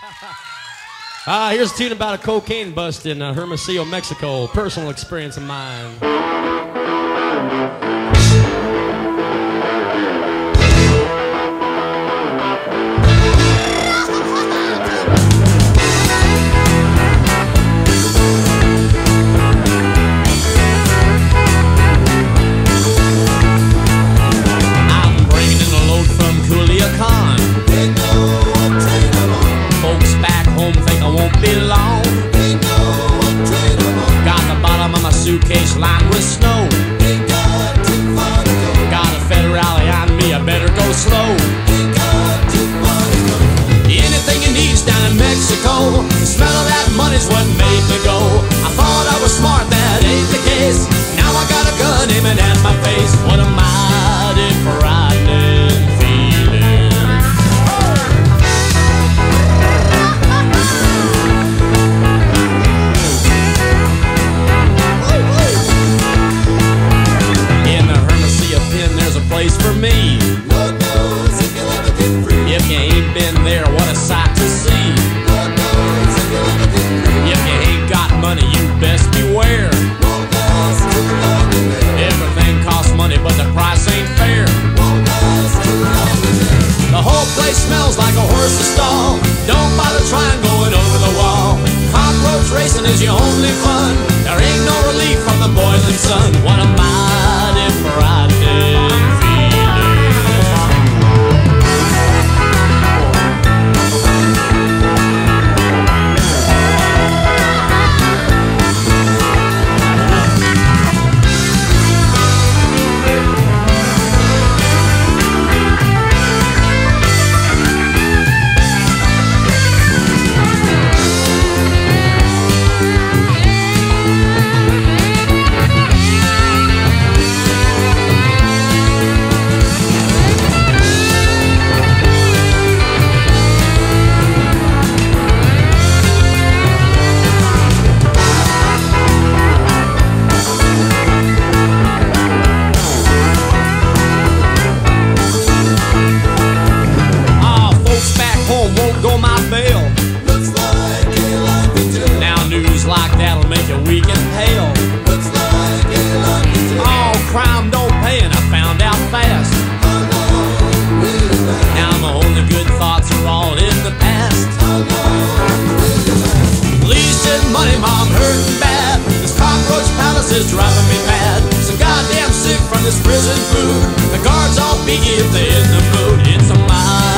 Ah, here's a tune about a cocaine bust in uh, Hermosillo, Mexico. Personal experience of mine. Place for me. If you ain't been there, what a sight to see. If you ain't got money, you best beware. Everything costs money, but the price ain't fair. The whole place smells like a horse's stall. Don't bother trying going over the wall. Cockroach racing is your only home won't go my bail. Now news like that'll make you weak and pale. Oh, crime don't pay, and I found out fast. Now my only good thoughts are all in the past. Please send money, mom, hurting bad. This cockroach palace is driving me mad. So goddamn sick from this prison food. The guards all beaky if they in the mood. It's a mighty